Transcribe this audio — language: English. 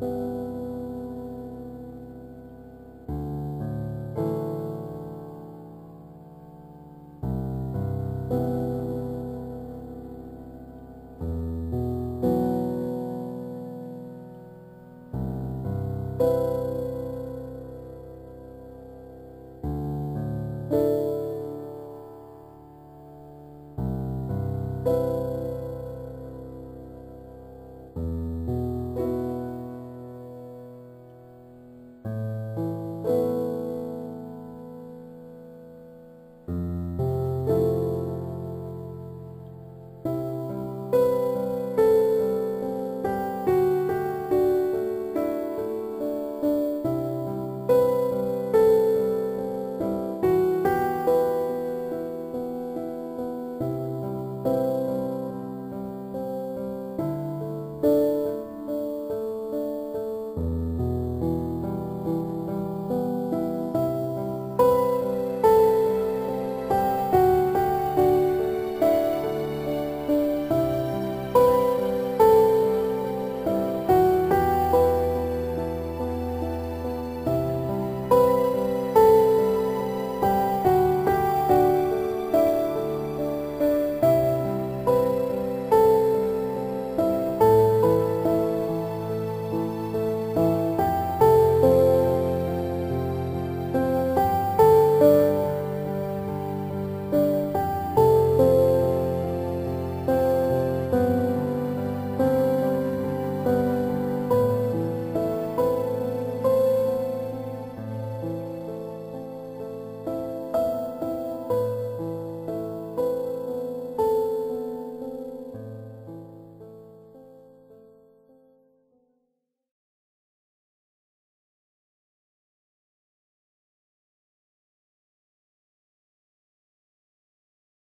Bye.